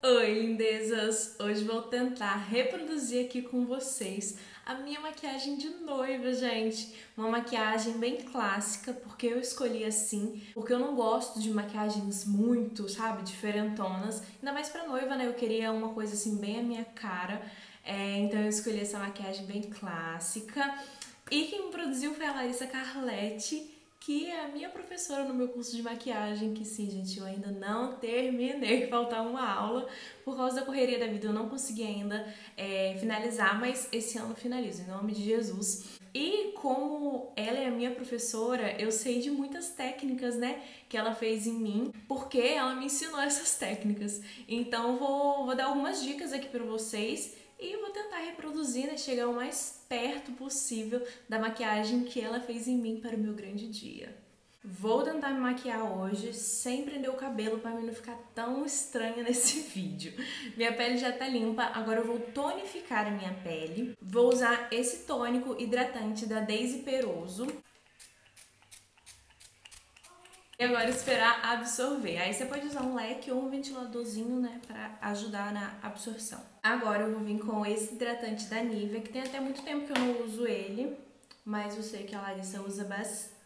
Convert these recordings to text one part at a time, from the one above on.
Oi, lindezas! Hoje vou tentar reproduzir aqui com vocês a minha maquiagem de noiva, gente. Uma maquiagem bem clássica, porque eu escolhi assim, porque eu não gosto de maquiagens muito, sabe, diferentonas. Ainda mais pra noiva, né? Eu queria uma coisa assim bem a minha cara. É, então eu escolhi essa maquiagem bem clássica. E quem me produziu foi a Larissa Carletti que a minha professora no meu curso de maquiagem, que sim, gente, eu ainda não terminei, faltar uma aula, por causa da correria da vida, eu não consegui ainda é, finalizar, mas esse ano finalizo, em nome de Jesus. E como ela é a minha professora, eu sei de muitas técnicas, né, que ela fez em mim, porque ela me ensinou essas técnicas. Então vou, vou dar algumas dicas aqui para vocês e vou tentar reproduzir, né, chegar o mais perto possível da maquiagem que ela fez em mim para o meu grande dia. Vou tentar me maquiar hoje sem prender o cabelo para mim não ficar tão estranha nesse vídeo. Minha pele já tá limpa, agora eu vou tonificar a minha pele. Vou usar esse tônico hidratante da Daisy Peroso. E agora esperar absorver. Aí você pode usar um leque ou um ventiladorzinho, né, para ajudar na absorção. Agora eu vou vir com esse hidratante da Nivea, que tem até muito tempo que eu não uso ele, mas eu sei que a Larissa usa bastante.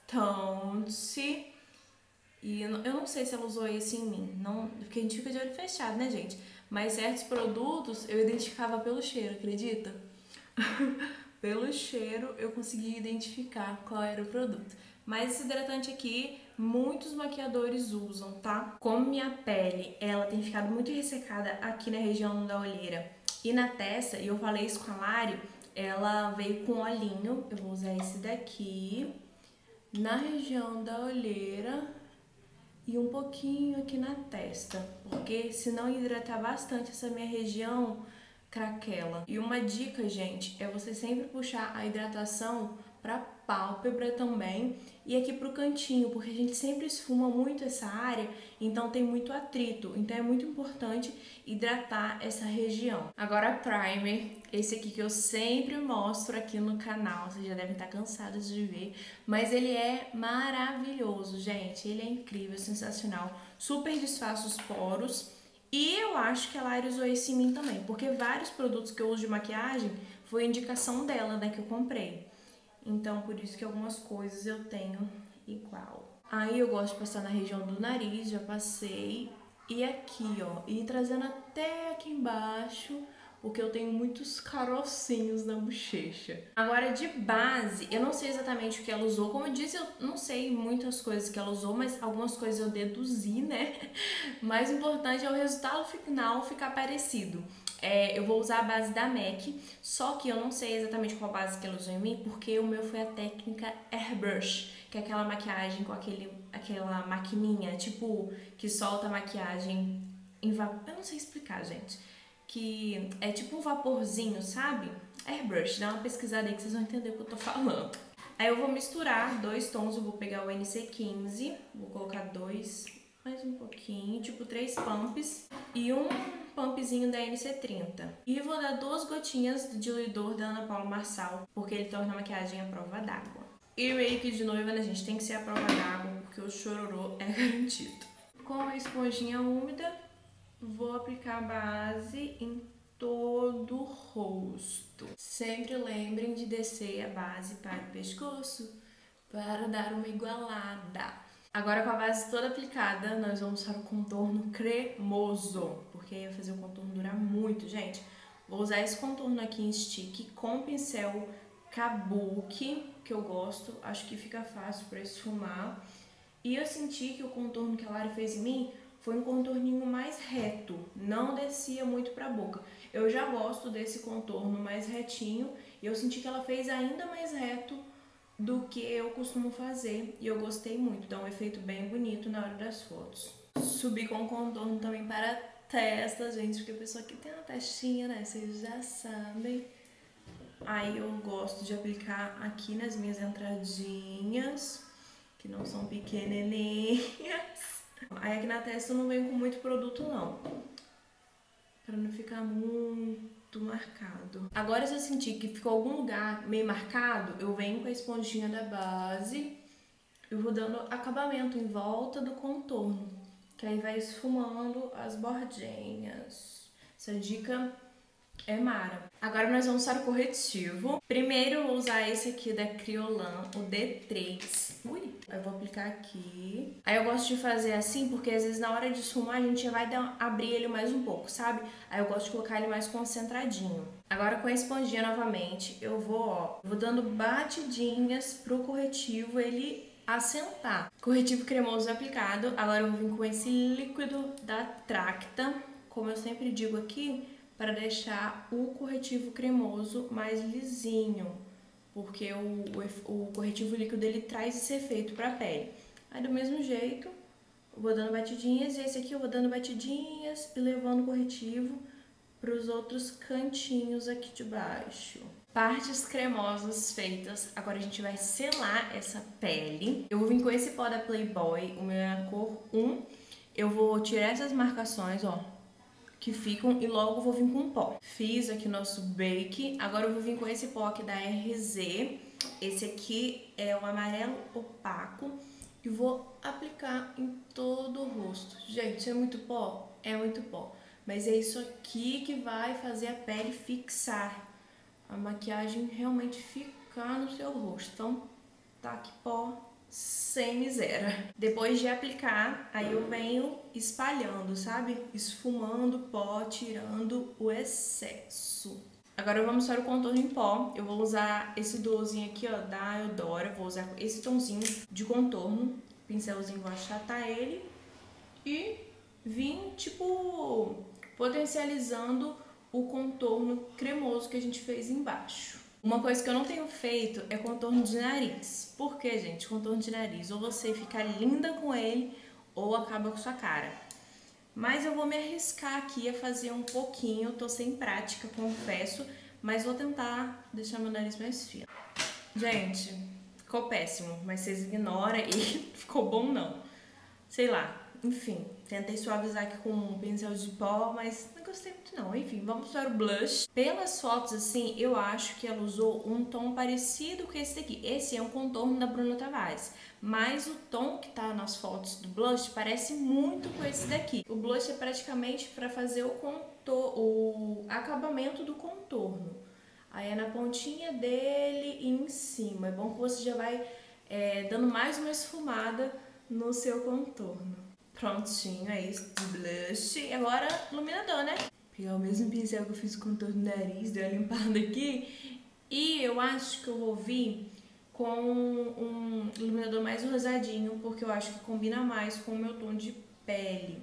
E eu não sei se ela usou esse em mim, não, porque a gente fica de olho fechado, né, gente? Mas certos produtos eu identificava pelo cheiro, acredita? pelo cheiro eu consegui identificar qual era o produto. Mas esse hidratante aqui, muitos maquiadores usam, tá? Como minha pele, ela tem ficado muito ressecada aqui na região da olheira e na testa, e eu falei isso com a Mari, ela veio com olhinho, eu vou usar esse daqui, na região da olheira e um pouquinho aqui na testa, porque se não hidratar bastante essa minha região, craquela. E uma dica, gente, é você sempre puxar a hidratação para pálpebra também e aqui pro cantinho, porque a gente sempre esfuma muito essa área, então tem muito atrito. Então é muito importante hidratar essa região. Agora primer, esse aqui que eu sempre mostro aqui no canal, vocês já devem estar cansados de ver, mas ele é maravilhoso, gente. Ele é incrível, sensacional, super desfaça os poros. E eu acho que a Lari usou esse em mim também, porque vários produtos que eu uso de maquiagem foi indicação dela, né, que eu comprei. Então, por isso que algumas coisas eu tenho igual. Aí eu gosto de passar na região do nariz, já passei. E aqui, ó, e trazendo até aqui embaixo, porque eu tenho muitos carocinhos na bochecha. Agora, de base, eu não sei exatamente o que ela usou. Como eu disse, eu não sei muitas coisas que ela usou, mas algumas coisas eu deduzi, né? Mais importante é o resultado final ficar parecido. É, eu vou usar a base da MAC, só que eu não sei exatamente qual base que ela usou em mim, porque o meu foi a técnica Airbrush, que é aquela maquiagem com aquele, aquela maquininha, tipo, que solta a maquiagem em vapor. Eu não sei explicar, gente. Que é tipo um vaporzinho, sabe? Airbrush, dá uma pesquisada aí que vocês vão entender o que eu tô falando. Aí eu vou misturar dois tons, eu vou pegar o NC15, vou colocar dois, mais um pouquinho, tipo três pumps e um pumpzinho da NC30. E vou dar duas gotinhas do diluidor da Ana Paula Marçal, porque ele torna a maquiagem à prova d'água. E make de noiva, né, gente, tem que ser a prova d'água, porque o chororô é garantido. Com a esponjinha úmida, vou aplicar a base em todo o rosto. Sempre lembrem de descer a base para o pescoço, para dar uma igualada. Agora com a base toda aplicada, nós vamos para o contorno cremoso, porque vai fazer o contorno durar muito, gente. Vou usar esse contorno aqui em stick com pincel Kabuki, que eu gosto, acho que fica fácil para esfumar. E eu senti que o contorno que a Lari fez em mim foi um contorninho mais reto, não descia muito pra boca. Eu já gosto desse contorno mais retinho e eu senti que ela fez ainda mais reto do que eu costumo fazer e eu gostei muito, dá um efeito bem bonito na hora das fotos. Subi com contorno também para testa, gente, porque a pessoa que tem uma testinha, né, vocês já sabem. Aí eu gosto de aplicar aqui nas minhas entradinhas, que não são pequenininhas. Aí aqui na testa eu não venho com muito produto não, para não ficar muito marcado. Agora se eu sentir que ficou algum lugar meio marcado, eu venho com a esponjinha da base e vou dando acabamento em volta do contorno. Que aí vai esfumando as bordinhas. Essa dica é Mara. Agora nós vamos usar o corretivo. Primeiro vou usar esse aqui da Criolan, o D3. Ui, eu vou aplicar aqui. Aí eu gosto de fazer assim, porque às vezes na hora de esfumar a gente vai dar, abrir ele mais um pouco, sabe? Aí eu gosto de colocar ele mais concentradinho. Agora com a esponjinha novamente, eu vou, ó, vou dando batidinhas pro corretivo ele assentar. Corretivo cremoso aplicado. Agora eu vou vir com esse líquido da Tracta. Como eu sempre digo aqui, para deixar o corretivo cremoso mais lisinho, porque o, o, o corretivo líquido ele traz esse efeito para a pele. Aí do mesmo jeito, vou dando batidinhas e esse aqui eu vou dando batidinhas e levando o corretivo para os outros cantinhos aqui de baixo. Partes cremosas feitas, agora a gente vai selar essa pele. Eu vou vir com esse pó da Playboy, o meu é a cor 1. Eu vou tirar essas marcações, ó, que ficam e logo vou vir com pó. Fiz aqui nosso bake, agora eu vou vir com esse pó aqui da RZ. Esse aqui é o amarelo opaco e vou aplicar em todo o rosto. Gente, é muito pó? É muito pó. Mas é isso aqui que vai fazer a pele fixar. A maquiagem realmente ficar no seu rosto. Então, tá aqui pó sem miséria. Depois de aplicar, aí eu venho espalhando, sabe? Esfumando pó, tirando o excesso. Agora vamos para o contorno em pó. Eu vou usar esse dozinho aqui, ó, da Eudora. Vou usar esse tomzinho de contorno. Pincelzinho, vou achatar ele. E vim, tipo, potencializando o contorno cremoso que a gente fez embaixo. Uma coisa que eu não tenho feito é contorno de nariz. Por quê, gente? Contorno de nariz. Ou você fica linda com ele, ou acaba com sua cara. Mas eu vou me arriscar aqui a fazer um pouquinho. tô sem prática, confesso. Mas vou tentar deixar meu nariz mais fino. Gente, ficou péssimo. Mas vocês ignoram e ficou bom não. Sei lá, enfim, tentei suavizar aqui com um pincel de pó, mas não gostei muito não. Enfim, vamos para o blush. Pelas fotos, assim, eu acho que ela usou um tom parecido com esse daqui. Esse é um contorno da Bruna Tavares, mas o tom que tá nas fotos do blush parece muito com esse daqui. O blush é praticamente para fazer o, contor o acabamento do contorno. Aí é na pontinha dele e em cima. É bom que você já vai é, dando mais uma esfumada no seu contorno. Prontinho, é isso blush. E agora, iluminador, né? Pegar o mesmo pincel que eu fiz com o nariz, dei uma limpada aqui. E eu acho que eu vou vir com um iluminador mais rosadinho, porque eu acho que combina mais com o meu tom de pele.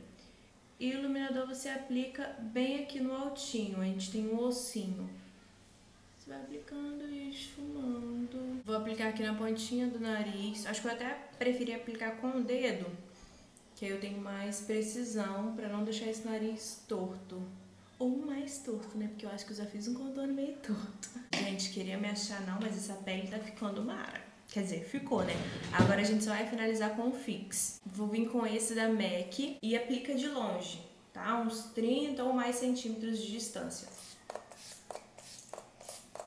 E o iluminador você aplica bem aqui no altinho, a gente tem um ossinho. Você vai aplicando e esfumando. Vou aplicar aqui na pontinha do nariz. Acho que eu até preferi aplicar com o dedo, que aí eu tenho mais precisão para não deixar esse nariz torto. Ou mais torto, né? Porque eu acho que eu já fiz um contorno meio torto. Gente, queria me achar não, mas essa pele tá ficando mara. Quer dizer, ficou, né? Agora a gente só vai finalizar com o Fix. Vou vir com esse da MAC e aplica de longe, tá? Uns 30 ou mais centímetros de distância.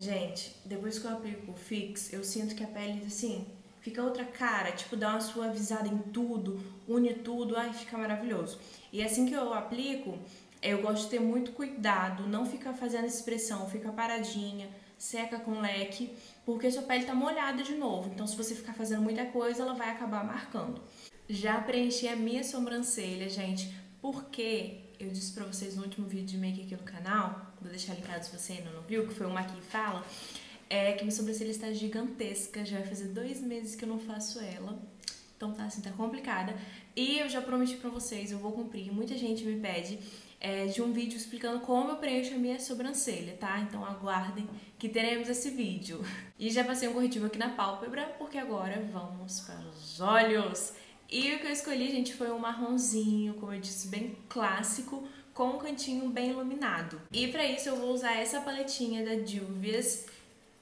Gente, depois que eu aplico o Fix, eu sinto que a pele, assim, fica outra cara, tipo, dá uma suavizada em tudo, une tudo, ai, fica maravilhoso. E assim que eu aplico, eu gosto de ter muito cuidado, não ficar fazendo expressão, fica paradinha, seca com leque, porque sua pele tá molhada de novo. Então, se você ficar fazendo muita coisa, ela vai acabar marcando. Já preenchi a minha sobrancelha, gente, porque eu disse pra vocês no último vídeo de make aqui no canal, vou deixar linkado se você ainda não viu, que foi uma aqui fala, é que minha sobrancelha está gigantesca, já vai fazer dois meses que eu não faço ela. Então tá assim, tá complicada. E eu já prometi pra vocês, eu vou cumprir. Muita gente me pede é, de um vídeo explicando como eu preencho a minha sobrancelha, tá? Então aguardem que teremos esse vídeo. E já passei um corretivo aqui na pálpebra, porque agora vamos para os olhos. E o que eu escolhi, gente, foi um marronzinho, como eu disse, bem clássico, com um cantinho bem iluminado. E pra isso eu vou usar essa paletinha da Juvia's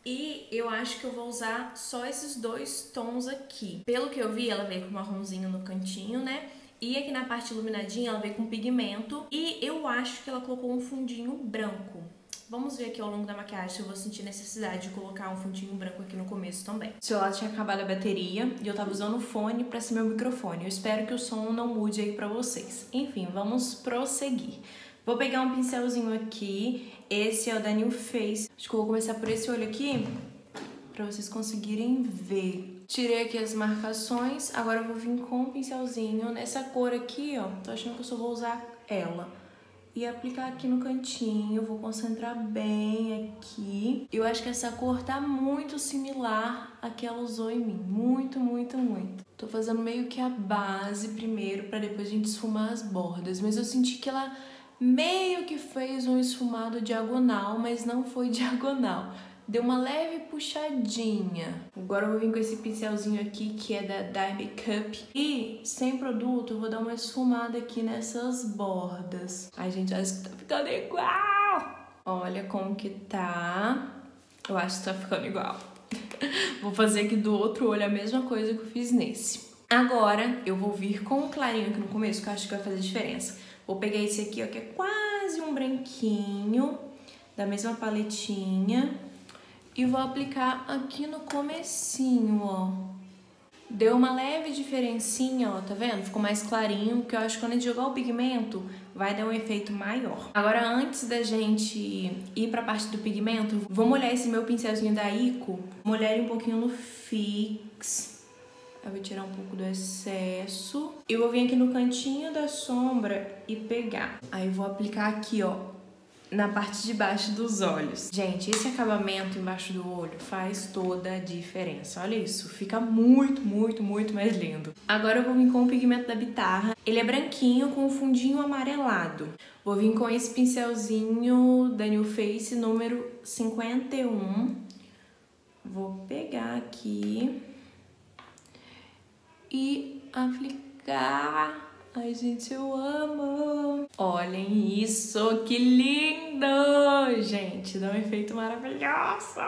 e eu acho que eu vou usar só esses dois tons aqui. Pelo que eu vi, ela veio com marronzinho no cantinho, né? E aqui na parte iluminadinha ela veio com pigmento. E eu acho que ela colocou um fundinho branco. Vamos ver aqui ao longo da maquiagem se eu vou sentir necessidade de colocar um fundinho branco aqui no começo também. Seu lado tinha acabado a bateria e eu tava usando o fone pra ser meu microfone. Eu espero que o som não mude aí pra vocês. Enfim, vamos prosseguir. Vou pegar um pincelzinho aqui. Esse é o da New Face. Acho que eu vou começar por esse olho aqui pra vocês conseguirem ver. Tirei aqui as marcações. Agora eu vou vir com um pincelzinho nessa cor aqui, ó. Tô achando que eu só vou usar ela e aplicar aqui no cantinho. Vou concentrar bem aqui. Eu acho que essa cor tá muito similar à que ela usou em mim. Muito, muito, muito. Tô fazendo meio que a base primeiro para depois a gente esfumar as bordas. Mas eu senti que ela meio que fez um esfumado diagonal, mas não foi diagonal deu uma leve puxadinha. Agora eu vou vir com esse pincelzinho aqui, que é da Dye Makeup. E, sem produto, eu vou dar uma esfumada aqui nessas bordas. Ai, gente, acho que tá ficando igual! Olha como que tá. Eu acho que tá ficando igual. vou fazer aqui do outro olho a mesma coisa que eu fiz nesse. Agora, eu vou vir com um clarinho aqui no começo, que eu acho que vai fazer diferença. Vou pegar esse aqui, ó, que é quase um branquinho, da mesma paletinha e vou aplicar aqui no comecinho, ó. Deu uma leve diferencinha, ó, tá vendo? Ficou mais clarinho, que eu acho que quando a gente jogar o pigmento, vai dar um efeito maior. Agora, antes da gente ir pra parte do pigmento, vou molhar esse meu pincelzinho da Ico, molhar ele um pouquinho no Fix. Eu vou tirar um pouco do excesso. Eu vou vir aqui no cantinho da sombra e pegar. Aí vou aplicar aqui, ó, na parte de baixo dos olhos. Gente, esse acabamento embaixo do olho faz toda a diferença. Olha isso, fica muito, muito, muito mais lindo. Agora eu vou vir com o pigmento da Bitarra. Ele é branquinho com um fundinho amarelado. Vou vir com esse pincelzinho da New Face número 51. Vou pegar aqui e aplicar Ai, gente, eu amo! Olhem isso, que lindo! Gente, dá um efeito maravilhoso!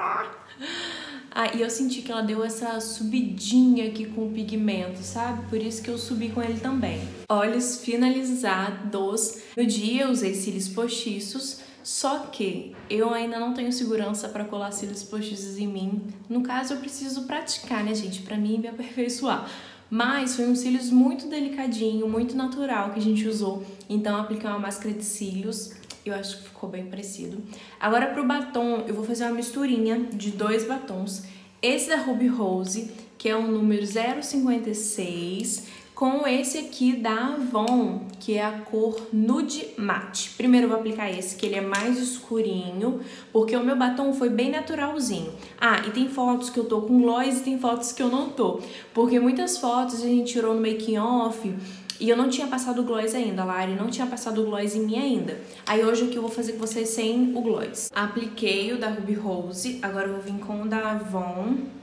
Ah, e eu senti que ela deu essa subidinha aqui com o pigmento, sabe? Por isso que eu subi com ele também. Olhos finalizados. No dia eu usei cílios postiços, só que eu ainda não tenho segurança para colar cílios postiços em mim. No caso, eu preciso praticar, né, gente? Para mim me aperfeiçoar. Mas foi um cílios muito delicadinho, muito natural que a gente usou. Então apliquei uma máscara de cílios, eu acho que ficou bem parecido. Agora pro batom, eu vou fazer uma misturinha de dois batons. Esse da Ruby Rose, que é o número 056, com esse aqui da Avon, que é a cor Nude Matte. Primeiro eu vou aplicar esse, que ele é mais escurinho, porque o meu batom foi bem naturalzinho. Ah, e tem fotos que eu tô com gloss e tem fotos que eu não tô, porque muitas fotos a gente tirou no making off e eu não tinha passado o gloss ainda, Lari não tinha passado o gloss em mim ainda. Aí hoje aqui eu vou fazer com vocês sem o gloss. Apliquei o da Ruby Rose, agora eu vou vir com o da Avon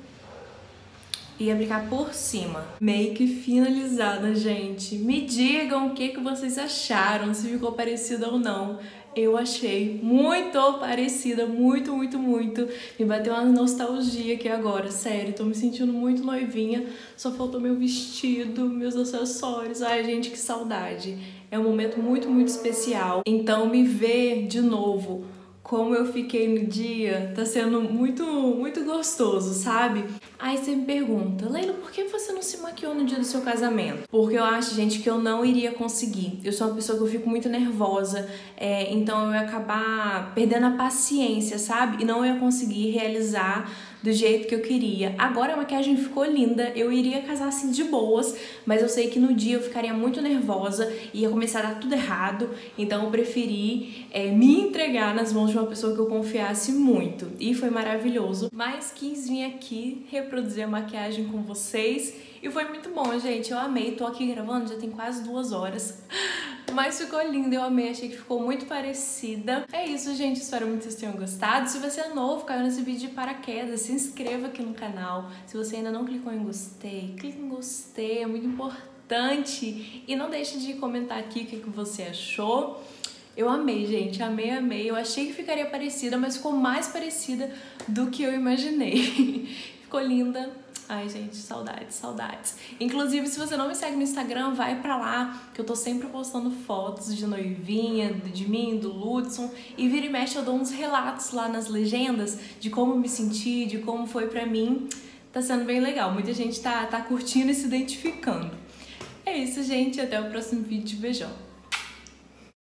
e aplicar por cima. Make finalizada, gente. Me digam o que, que vocês acharam, se ficou parecida ou não. Eu achei muito parecida, muito, muito, muito. Me bateu uma nostalgia aqui agora, sério. Tô me sentindo muito noivinha. Só faltou meu vestido, meus acessórios. Ai, gente, que saudade. É um momento muito, muito especial. Então, me ver de novo como eu fiquei no dia, tá sendo muito, muito gostoso, sabe? Aí você me pergunta, Leila, por que você não se maquiou no dia do seu casamento? Porque eu acho, gente, que eu não iria conseguir. Eu sou uma pessoa que eu fico muito nervosa, é, então eu ia acabar perdendo a paciência, sabe? E não ia conseguir realizar do jeito que eu queria. Agora a maquiagem ficou linda, eu iria casar assim de boas, mas eu sei que no dia eu ficaria muito nervosa e ia começar a dar tudo errado, então eu preferi é, me entregar nas mãos de uma pessoa que eu confiasse muito. E foi maravilhoso, mas quis vir aqui reproduzir a maquiagem com vocês e foi muito bom, gente. Eu amei, tô aqui gravando, já tem quase duas horas. Mas ficou lindo, eu amei, achei que ficou muito parecida. É isso, gente, espero muito que vocês tenham gostado. Se você é novo, caiu nesse vídeo de paraquedas, se inscreva aqui no canal. Se você ainda não clicou em gostei, clique em gostei, é muito importante. E não deixe de comentar aqui o que você achou. Eu amei, gente, amei, amei. Eu achei que ficaria parecida, mas ficou mais parecida do que eu imaginei. Ficou linda. Ai, gente, saudades, saudades. Inclusive, se você não me segue no Instagram, vai pra lá, que eu tô sempre postando fotos de noivinha, de mim, do Ludson. E vira e mexe, eu dou uns relatos lá nas legendas de como me senti, de como foi pra mim. Tá sendo bem legal. Muita gente tá, tá curtindo e se identificando. É isso, gente. Até o próximo vídeo. Beijão.